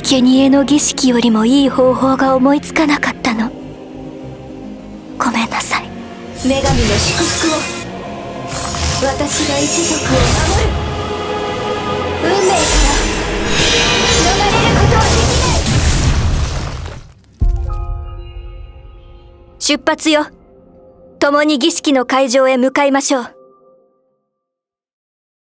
生贄の儀式よりもいい方法が思いつかなかったの。ごめんなさい。女神の祝福を。私が一族を守る。運命から逃れることはできない。出発よ。共に儀式の会場へ向かいましょう。